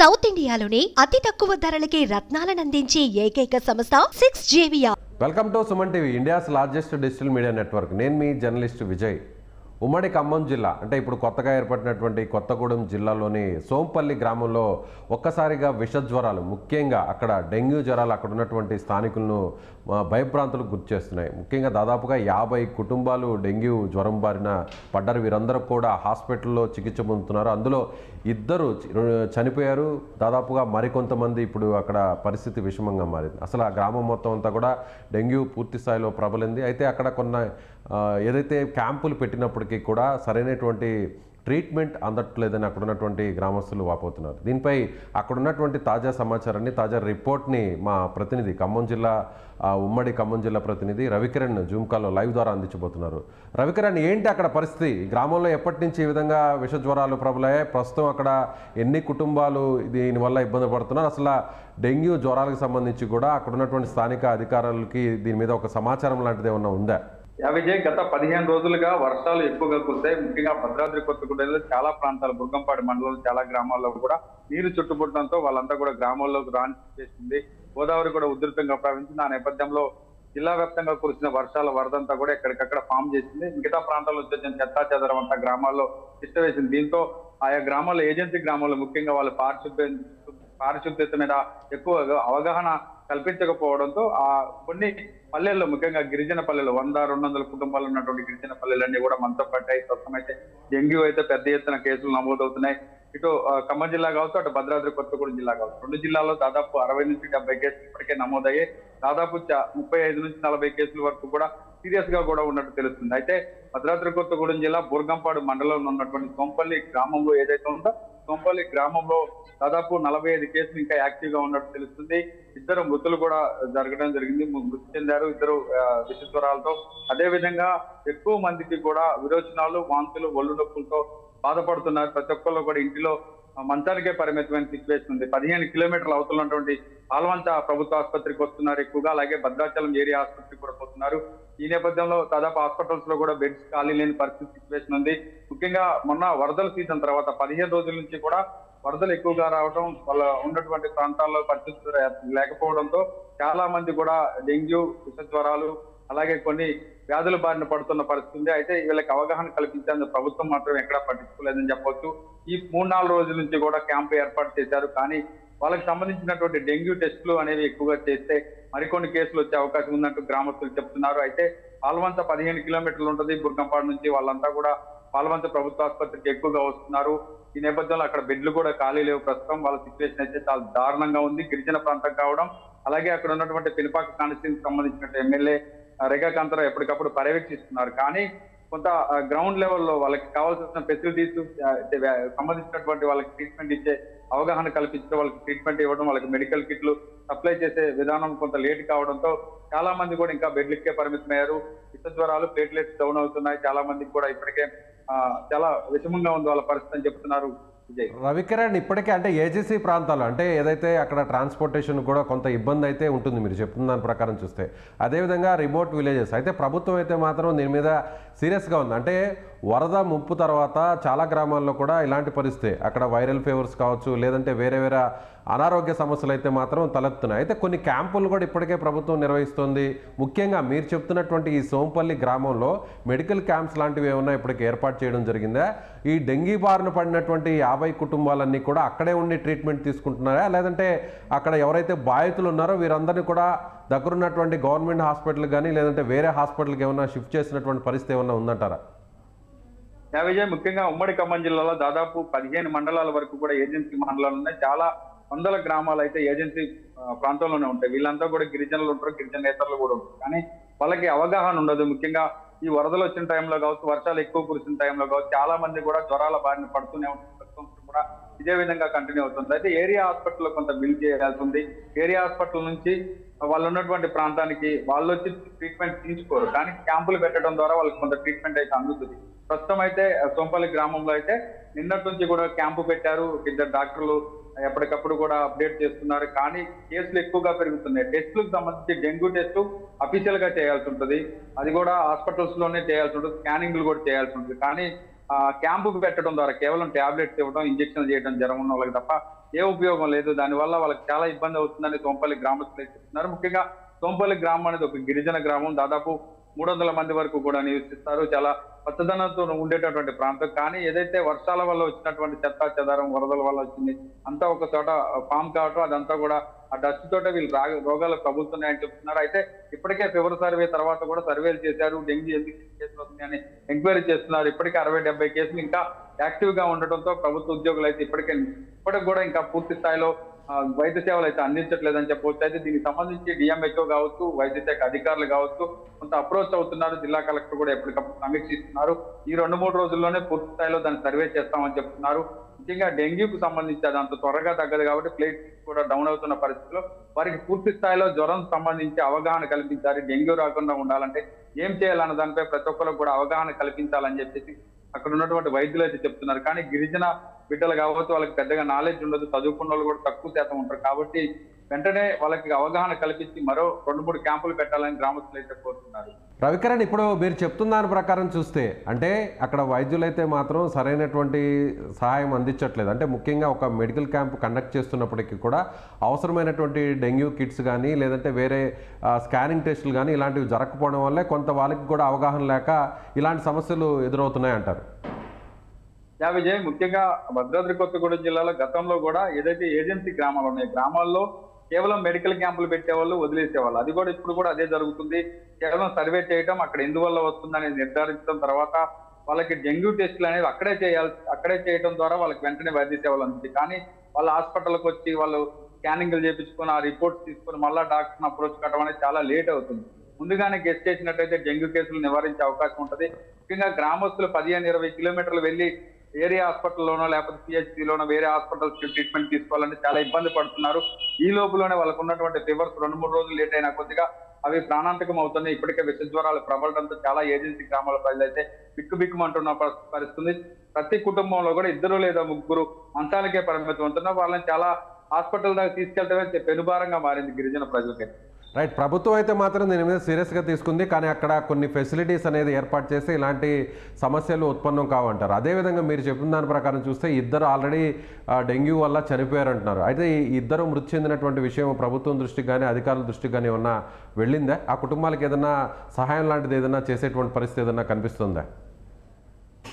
South ఇండియాలోనే అతి తక్కువ ధరలకి రత్నాలనందించే ఏకైక సంస్థ six జేవియా welcome to Suman TV India's largest digital media network. నేను మీ జర్నలిస్ట్ విజయ్. ఉమ్మడి ఖమ్మం జిల్లా అంటే ఇప్పుడు కొత్తగా ఏర్పడినటువంటి కొత్తగూడెం జిల్లాలోని సోంపల్లి గ్రామంలో ఒక్కసారిగా విష జ్వరాలు ముఖ్యంగా అక్కడ డెంగ్యూ జ్వరాలు అక్కడ ఉన్నటువంటి స్థానికులను ఆ, భయభ్రాంతులకు చేస్తున్నాయి. ముఖ్యంగా దాదాపుగా యాభై కుటుంబాలు డెంగ్యూ జ్వరం బారిన పడ్డారు. వీరందరూ కూడా హాస్పిటల్లో చికిత్స పొందుతున్నారు. అందులో ఇద్దరు చనిపోయారు. దాదాపుగా మరికొంతమంది ఇప్పుడు అక్కడ పరిస్థితి విషమంగా మారింది. అసలు ఆ గ్రామం మొత్తం అంతా కూడా డెంగ్యూ పూర్తి స్థాయిలో ప్రబలింది. అయితే అక్కడ కొన్న ఏదైతే క్యాంపులు పెట్టినప్పటికీ కూడా సరైనటువంటి ట్రీట్మెంట్ అందట్లేదని అక్కడ ఉన్నటువంటి గ్రామస్తులు వాపోతున్నారు. దీనిపై అక్కడ ఉన్నటువంటి తాజా సమాచారాన్ని తాజా రిపోర్ట్ని మా ప్రతినిధి ఖమ్మం జిల్లా ఉమ్మడి ఖమ్మం జిల్లా ప్రతినిధి రవికిరణ్ జూమ్ కాల్లో లైవ్ ద్వారా అందించబోతున్నారు. రవికిరణ్ ఏంటి అక్కడ పరిస్థితి? గ్రామంలో ఎప్పటి నుంచి ఈ విధంగా విష జ్వరాలు ప్రబలయ్యాయి? ప్రస్తుతం అక్కడ ఎన్ని కుటుంబాలు దీనివల్ల ఇబ్బంది పడుతున్నారు? అసలు డెంగ్యూ జ్వరాలకు సంబంధించి కూడా అక్కడ ఉన్నటువంటి స్థానిక అధికారులకి దీని మీద ఒక సమాచారం లాంటిది ఏమన్నా ఉందా? విజయ్ గత పదిహేను రోజులుగా వర్షాలు ఎక్కువగా కురిశాయి. ముఖ్యంగా భద్రాద్రి కొత్తగూడెంలో చాలా ప్రాంతాలు బుర్గంపాడు మండలం చాలా గ్రామాల్లో కూడా నీరు చుట్టుముట్టడంతో వాళ్ళంతా కూడా గ్రామాల్లోకి రాని చేసింది గోదావరి కూడా ఉధృతంగా ప్రవహించింది. ఆ నేపథ్యంలో జిల్లా వ్యాప్తంగా కురిసిన వర్షాల వరదంతా కూడా ఎక్కడికక్కడ ఫామ్ చేసింది. మిగతా ప్రాంతాల నుంచి వచ్చిన చెత్తా చెదరం అంతా గ్రామాల్లో వేసింది దీంతో ఆయా గ్రామాల్లో ఏజెన్సీ గ్రామాల్లో ముఖ్యంగా వాళ్ళ పారిశుద్ధ్యం పారిశుద్ధ్యత మీద ఎక్కువ అవగాహన కల్పించకపోవడంతో ఆ కొన్ని పల్లెల్లో ముఖ్యంగా గిరిజన పల్లెలు వంద రెండు వందల కుటుంబాలు ఉన్నటువంటి గిరిజన పల్లెలన్నీ కూడా మనతో పట్టాయి ప్రస్తుతం అయితే డెంగ్యూ అయితే పెద్ద ఎత్తున కేసులు నమోదవుతున్నాయి. ఇటు ఆ, ఖమ్మం జిల్లా కావచ్చు అటు భద్రాద్రి కొత్తగూడెం జిల్లా కావచ్చు. రెండు జిల్లాల్లో దాదాపు అరవై నుంచి డెబ్బై కేసులు ఇప్పటికే నమోదయ్యాయి. దాదాపు ముప్పై ఐదు నుంచి నలభై కేసుల వరకు కూడా సీరియస్గా కూడా ఉన్నట్టు తెలుస్తుంది. అయితే భద్రాద్రి కొత్తగూడెం జిల్లా బుర్గంపాడు మండలంలో ఉన్నటువంటి కొంపల్లి గ్రామంలో ఏదైతే ఉందో కొంపల్లి గ్రామంలో దాదాపు నలభై ఐదు కేసులు ఇంకా యాక్టివ్గా ఉన్నట్టు తెలుస్తుంది. ఇద్దరు మృతులు కూడా జరగడం జరిగింది. మృతి చెందారు ఇద్దరు ఆ, విషజ్వరాలతో అదే విధంగా ఎక్కువ మందికి కూడా విరోచనాలు వాంతులు ఒళ్ళు నొప్పులతో బాధపడుతున్నారు. ప్రతి ఒక్కళ్ళు కూడా ఇంటిలో మంచానికే పరిమితమైన సిచ్యువేషన్ ఉంది. పదిహేను కిలోమీటర్ల అవుతున్నటువంటి ఆల్వంచ ప్రభుత్వ ఆసుపత్రికి వస్తున్నారు ఎక్కువగా. అలాగే భద్రాచలం ఏరియా ఆసుపత్రికి కూడా పోతున్నారు. ఈ నేపథ్యంలో దాదాపు హాస్పిటల్స్లో కూడా బెడ్స్ ఖాళీ లేని పరిస్థితి సిచ్యువేషన్ ఉంది. ముఖ్యంగా మొన్న వరదల సీజన్ తర్వాత పదిహేను రోజుల నుంచి కూడా వరదలు ఎక్కువగా రావడం వాళ్ళ ఉన్నటువంటి ప్రాంతాల్లో పరిస్థితులు లేకపోవడంతో చాలా మంది కూడా డెంగ్యూ విష జ్వరాలు అలాగే కొన్ని వ్యాధుల బారిన పడుతున్న పరిస్థితి అయితే వీళ్ళకి అవగాహన కల్పించేందుకు ప్రభుత్వం మాత్రం ఎక్కడా పట్టించుకోలేదని చెప్పవచ్చు ఈ మూడు నాలుగు రోజుల నుంచి కూడా క్యాంపు ఏర్పాటు చేశారు. కానీ వాళ్ళకి సంబంధించినటువంటి డెంగ్యూ టెస్టులు అనేవి ఎక్కువగా చేస్తే మరికొన్ని కేసులు వచ్చే అవకాశం ఉందంటూ గ్రామస్తులు చెప్తున్నారు. అయితే పాల్వంత పదిహేను కిలోమీటర్లు ఉంటుంది బుర్గంపాడు నుంచి. వాళ్ళంతా కూడా పాల్వంత ప్రభుత్వ ఆసుపత్రికి ఎక్కువగా వస్తున్నారు. ఈ నేపథ్యంలో అక్కడ బెడ్లు కూడా ఖాళీ లేవు ప్రస్తుతం. వాళ్ళ సిచ్యువేషన్ అయితే చాలా దారుణంగా ఉంది. గిరిజన ప్రాంతం కావడం అలాగే అక్కడ ఉన్నటువంటి పినపాక కాన్స్టిట్యూన్సీ సంబంధించినటువంటి ఎమ్మెల్యే రేఖాకాంతరావు ఎప్పటికప్పుడు పర్యవేక్షిస్తున్నారు. కానీ కొంత గ్రౌండ్ లెవెల్లో వాళ్ళకి కావాల్సిన ఫెసిలిటీస్ సంబంధించినటువంటి వాళ్ళకి ట్రీట్మెంట్ ఇచ్చే అవగాహన కల్పించడం వాళ్ళకి ట్రీట్మెంట్ ఇవ్వడం వాళ్ళకి మెడికల్ కిట్లు సప్లై చేసే విధానం కొంత లేట్ కావడంతో చాలా మంది కూడా ఇంకా బెడ్లకే పరిమితమయ్యారు. విష జ్వరాలు ప్లేట్లెట్స్ డౌన్ అవుతున్నాయి. చాలా మందికి కూడా ఇప్పటికే చాలా విషమంగా ఉంది వాళ్ళ పరిస్థితి అని చెప్తున్నారు. రవికిరణ్ ఇప్పటికే అంటే ఏజీసీ ప్రాంతాలు అంటే ఏదైతే అక్కడ ట్రాన్స్పోర్టేషన్ కూడా కొంత ఇబ్బంది అయితే ఉంటుంది మీరు చెప్తున్న దాని ప్రకారం చూస్తే. అదేవిధంగా రిమోట్ విలేజెస్ అయితే ప్రభుత్వం అయితే మాత్రం దీని మీద సీరియస్గా ఉంది. అంటే వరద ముప్పు తర్వాత చాలా గ్రామాల్లో కూడా ఇలాంటి పరిస్థితి. అక్కడ వైరల్ ఫీవర్స్ కావచ్చు లేదంటే వేరే వేరే అనారోగ్య సమస్యలు అయితే మాత్రం తలెత్తున్నాయి అయితే కొన్ని క్యాంపులు కూడా ఇప్పటికే ప్రభుత్వం నిర్వహిస్తోంది. ముఖ్యంగా మీరు చెప్తున్నటువంటి ఈ సోంపల్లి గ్రామంలో మెడికల్ క్యాంప్స్ లాంటివి ఏమైనా ఇప్పటికి ఏర్పాటు చేయడం జరిగిందా? ఈ డెంగీ బారిన పడినటువంటి యాభై కుటుంబాలన్నీ కూడా అక్కడే ఉండి ట్రీట్మెంట్ తీసుకుంటున్నారా? లేదంటే అక్కడ ఎవరైతే బాధితులు ఉన్నారో వీరందరినీ కూడా దగ్గరున్నటువంటి గవర్నమెంట్ హాస్పిటల్ కానీ లేదంటే వేరే హాస్పిటల్కి ఏమైనా షిఫ్ట్ చేసినటువంటి పరిస్థితి ఏమైనా ఉందంటారా? విజయ్ ముఖ్యంగా ఉమ్మడి ఖమ్మం జిల్లాలో దాదాపు పదిహేను మండలాల వరకు కూడా ఏజెన్సీ మండలాలు ఉన్నాయి. చాలా వందల గ్రామాలు అయితే ఏజెన్సీ ప్రాంతంలోనే ఉంటాయి. వీళ్ళంతా కూడా గిరిజనులు ఉంటారు గిరిజన నేతలు కూడా ఉంటారు. కానీ వాళ్ళకి అవగాహన ఉండదు. ముఖ్యంగా ఈ వరదలు వచ్చిన టైంలో కావచ్చు వర్షాలు ఎక్కువ కురిసిన టైంలో కావచ్చు చాలా మంది కూడా జ్వరాల బారిన పడుతూనే ఉంటారు. కూడా ఇదే విధంగా కంటిన్యూ అవుతుంది. అయితే ఏరియా హాస్పిటల్లో కొంత బిల్ చేయాల్సి ఉంది. ఏరియా హాస్పిటల్ నుంచి వాళ్ళు ఉన్నటువంటి ప్రాంతానికి వాళ్ళు వచ్చి ట్రీట్మెంట్ తీసుకోరు. కానీ క్యాంపులు పెట్టడం ద్వారా వాళ్ళకి కొంత ట్రీట్మెంట్ అయితే అందుతుంది. ప్రస్తుతం అయితే సోంపల్లి గ్రామంలో అయితే నిన్నటి నుంచి కూడా క్యాంపు పెట్టారు. ఇద్దరు డాక్టర్లు ఎప్పటికప్పుడు కూడా అప్డేట్ చేస్తున్నారు. కానీ కేసులు ఎక్కువగా పెరుగుతున్నాయి. టెస్టులకు సంబంధించి డెంగ్యూ టెస్ట్ అఫీషియల్గా చేయాల్సి ఉంటుంది. అది కూడా హాస్పిటల్స్లోనే చేయాల్సి ఉంటుంది. స్కానింగ్లు కూడా చేయాల్సి ఉంటుంది. కానీ ఆ పెట్టడం ద్వారా కేవలం టాబ్లెట్స్ ఇవ్వడం ఇంజక్షన్ చేయడం జ్వరం ఉన్న వాళ్ళకి తప్ప ఏ ఉపయోగం లేదు. దానివల్ల వాళ్ళకి చాలా ఇబ్బంది అవుతుందని తోంపల్లి గ్రామస్తులు చెప్తున్నారు. ముఖ్యంగా తోంపల్లి గ్రామం అనేది ఒక గిరిజన గ్రామం. దాదాపు మూడు వందల మంది వరకు కూడా నివసిస్తారు. చాలా పచ్చదనంతో ఉండేటటువంటి ప్రాంతం. కానీ ఏదైతే వర్షాల వల్ల వచ్చినటువంటి చెత్త చెదారం వరదల వల్ల వచ్చింది అంతా ఒక చోట ఫామ్ కావటం అదంతా కూడా ఆ డస్ట్ తోట వీళ్ళు రాగ- రోగాలు ప్రబుతున్నాయని చెప్తున్నారు. అయితే ఇప్పటికే ఫీవర్ సర్వే తర్వాత కూడా సర్వేలు చేశారు. డెంగ్యూ ఎందుకు కేసులు వస్తున్నాయని ఎంక్వైరీ చేస్తున్నారు. ఇప్పటికే అరవై డెబ్బై కేసులు ఇంకా యాక్టివ్గా ఉండటంతో ప్రభుత్వ ఉద్యోగులు అయితే ఇప్పటికే ఇప్పటికి కూడా ఇంకా పూర్తి స్థాయిలో వైద్య సేవలు అయితే అందించట్లేదని చెప్పవచ్చు అయితే దీనికి సంబంధించి డిఎంహెచ్ఓ కావచ్చు వైద్య శాఖ అధికారులు కావచ్చు కొంత అప్రోచ్ అవుతున్నారు. జిల్లా కలెక్టర్ కూడా ఎప్పటికప్పుడు సమీక్షిస్తున్నారు. ఈ రెండు మూడు రోజుల్లోనే పూర్తి స్థాయిలో దాన్ని సర్వే చేస్తామని చెప్తున్నారు. ముఖ్యంగా డెంగ్యూకు సంబంధించి అది అంత త్వరగా తగ్గదు కాబట్టి ప్లేట్ కూడా డౌన్ అవుతున్న పరిస్థితిలో వారికి పూర్తి స్థాయిలో జ్వరం సంబంధించి అవగాహన కల్పించాలి. డెంగ్యూ రాకుండా ఉండాలంటే ఏం చేయాలన్న దానిపై ప్రతి ఒక్కరికి కూడా అవగాహన కల్పించాలని చెప్పేసి అక్కడ ఉన్నటువంటి వైద్యులు అయితే చెప్తున్నారు. కానీ గిరిజన బిడ్డలు కావచ్చు వాళ్ళకి పెద్దగా నాలెడ్జ్ ఉండదు. చదువుకున్న వాళ్ళు కూడా తక్కువ శాతం ఉంటారు. కాబట్టి వెంటనే వాళ్ళకి అవగాహన కల్పించి మరో రెండు మూడు క్యాంపులు పెట్టాలని గ్రామస్తులు అయితే కోరుతున్నారు. రవికిరణ్ ఇప్పుడు మీరు చెప్తున్న దాని ప్రకారం చూస్తే అంటే అక్కడ వైద్యులైతే మాత్రం సరైనటువంటి సహాయం అందించట్లేదు. అంటే ముఖ్యంగా ఒక మెడికల్ క్యాంప్ కండక్ట్ చేస్తున్నప్పటికీ కూడా అవసరమైనటువంటి డెంగ్యూ కిట్స్ కానీ లేదంటే వేరే స్కానింగ్ టెస్టులు కానీ ఇలాంటివి జరగకపోవడం వల్లే కొంత వాళ్ళకి కూడా అవగాహన లేక ఇలాంటి సమస్యలు ఎదురవుతున్నాయి అంటారు. యా విజయ్ ముఖ్యంగా భద్రాద్రి కొత్తగూడెం జిల్లాలో గతంలో కూడా ఏదైతే ఏజెన్సీ గ్రామాలు ఉన్నాయి గ్రామాల్లో కేవలం మెడికల్ క్యాంపులు పెట్టేవాళ్ళు వదిలేసేవాళ్ళు. అది కూడా ఇప్పుడు కూడా అదే జరుగుతుంది. కేవలం సర్వే చేయడం అక్కడ ఎందువల్ల వస్తుందని నిర్ధారించడం తర్వాత వాళ్ళకి డెంగ్యూ టెస్టులు అనేవి అక్కడే చేయాలి అక్కడే చేయడం ద్వారా వాళ్ళకి వెంటనే వైద్య సేవలు కానీ వాళ్ళ హాస్పిటల్కి వచ్చి వాళ్ళు స్కానింగ్లు చేయించుకొని ఆ రిపోర్ట్స్ తీసుకొని మళ్ళా డాక్టర్ని అప్రోచ్ కావడం అనేది చాలా లేట్ అవుతుంది. ముందుగానే గెస్ట్ చేసినట్టయితే డెంగ్యూ కేసులు నివారించే అవకాశం ఉంటుంది. ముఖ్యంగా గ్రామస్తులు పదిహేను ఇరవై కిలోమీటర్లు వెళ్ళి ఏరియా హాస్పిటల్లోనో లేకపోతే సిహెచ్సిలోనో వేరే హాస్పిటల్స్ ట్రీట్మెంట్ తీసుకోవాలంటే చాలా ఇబ్బంది పడుతున్నారు. ఈ లోపులోనే వాళ్ళకు ఉన్నటువంటి ఫీవర్స్ రెండు మూడు రోజులు లేట్ అయినా కొద్దిగా అవి ప్రాణాంతకం అవుతున్నాయి. ఇప్పటికే విష జ్వరాలు ప్రబలడంతో చాలా ఏజెన్సీ గ్రామాల ప్రజలైతే బిక్కు బిక్కుమంటున్న పరి- ప్రతి కుటుంబంలో కూడా ఇద్దరు లేదా ముగ్గురు మంచాలకే పరిమితం ఉంటున్నారు వాళ్ళని చాలా హాస్పిటల్ దాకా తీసుకెళ్తమే పెనుభారంగా మారింది గిరిజన ప్రజలకైతే రైట్ ప్రభుత్వం అయితే మాత్రం దీని మీద సీరియస్గా తీసుకుంది కానీ అక్కడ కొన్ని ఫెసిలిటీస్ అనేది ఏర్పాటు చేసి ఇలాంటి సమస్యలు ఉత్పన్నం కావంటారు. అదేవిధంగా మీరు చెప్పిన దాని ప్రకారం చూస్తే ఇద్దరు ఆల్రెడీ డెంగ్యూ వల్ల చనిపోయారు అంటున్నారు అయితే ఈ ఇద్దరు మృతి చెందినటువంటి విషయం ప్రభుత్వం దృష్టికి కానీ అధికారుల దృష్టికి కానీ ఏమన్నా వెళ్ళిందా? ఆ కుటుంబాలకు ఏదైనా సహాయం లాంటిది ఏదైనా చేసేటువంటి పరిస్థితి ఏదైనా కనిపిస్తుందా?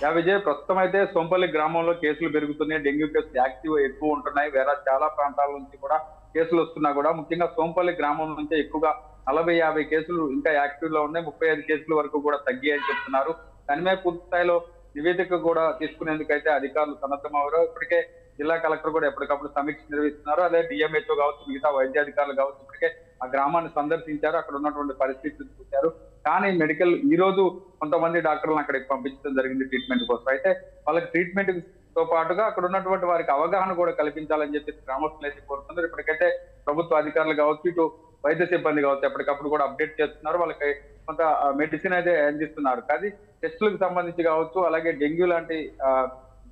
యా విజయ్ ప్రస్తుతం అయితే సొంపల్లి గ్రామంలో కేసులు పెరుగుతున్నాయి డెంగ్యూ కేసులు యాక్టివ్ ఎక్కువ ఉంటున్నాయి. వేరే చాలా ప్రాంతాల నుంచి కూడా కేసులు వస్తున్నా కూడా ముఖ్యంగా సోంపల్లి గ్రామం నుంచే ఎక్కువగా నలభై యాభై కేసులు ఇంకా యాక్టివ్లో ఉన్నాయి. ముప్పై ఐదు కేసుల వరకు కూడా తగ్గాయని చెప్తున్నారు. దానిమే పూర్తి స్థాయిలో నివేదిక కూడా తీసుకునేందుకైతే అధికారులు సన్నద్ధమవరు ఇప్పటికే జిల్లా కలెక్టర్ కూడా ఎప్పటికప్పుడు సమీక్ష నిర్వహిస్తున్నారు. అదే డిఎంహెచ్ఓ కావచ్చు మిగతా వైద్యాధికారులు కావచ్చు ఇప్పటికే ఆ గ్రామాన్ని సందర్శించారు. అక్కడ ఉన్నటువంటి పరిస్థితులు చూశారు. కానీ మెడికల్ ఈ రోజు కొంతమంది డాక్టర్లను అక్కడికి పంపించడం జరిగింది ట్రీట్మెంట్ కోసం. అయితే వాళ్ళకి ట్రీట్మెంట్ తో పాటుగా అక్కడ ఉన్నటువంటి వారికి అవగాహన కూడా కల్పించాలని చెప్పి గ్రామస్తులు అయితే కోరుతున్నారు. ఇప్పటికైతే ప్రభుత్వ అధికారులు కావచ్చు ఇటు వైద్య సిబ్బంది కావచ్చు ఎప్పటికప్పుడు కూడా అప్డేట్ చేస్తున్నారు. వాళ్ళకి కొంత మెడిసిన్ అయితే అందిస్తున్నారు. కానీ టెస్టులకు సంబంధించి కావచ్చు అలాగే డెంగ్యూ లాంటి ఆ,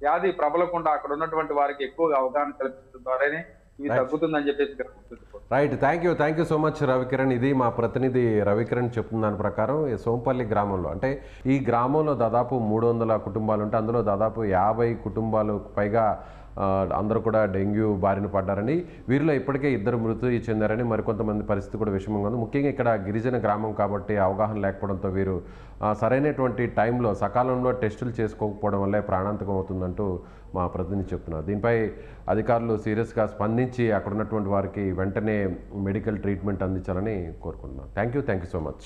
వ్యాధి ప్రబలకుండా అక్కడ ఉన్నటువంటి వారికి ఎక్కువగా అవగాహన కల్పిస్తున్నారని తగ్గుతుందని చెప్పేసి. Right thank you thank you so much Ravikiran ఇది మా ప్రతినిధి రవికిరణ్ చెప్తున్న దాని ప్రకారం ఈ సోంపల్లి గ్రామంలో అంటే ఈ గ్రామంలో దాదాపు మూడు వందల కుటుంబాలు ఉంటే అందులో దాదాపు యాభై కుటుంబాలు పైగా అందరూ కూడా డెంగ్యూ బారిన పడ్డారని వీరిలో ఇప్పటికే ఇద్దరు మృతి చెందారని మరికొంతమంది పరిస్థితి కూడా విషమంగా ఉంది. ముఖ్యంగా ఇక్కడ గిరిజన గ్రామం కాబట్టి అవగాహన లేకపోవడంతో వీరు సరైనటువంటి టైంలో సకాలంలో టెస్టులు చేసుకోకపోవడం వల్లే ప్రాణాంతకం అవుతుందంటూ మా ప్రతినిధి చెప్తున్నారు. దీనిపై అధికారులు సీరియస్గా స్పందించి అక్కడ ఉన్నటువంటి వారికి వెంటనే మెడికల్ ట్రీట్మెంట్ అందించాలని కోరుకుంటున్నాను thank you. Thank you so much.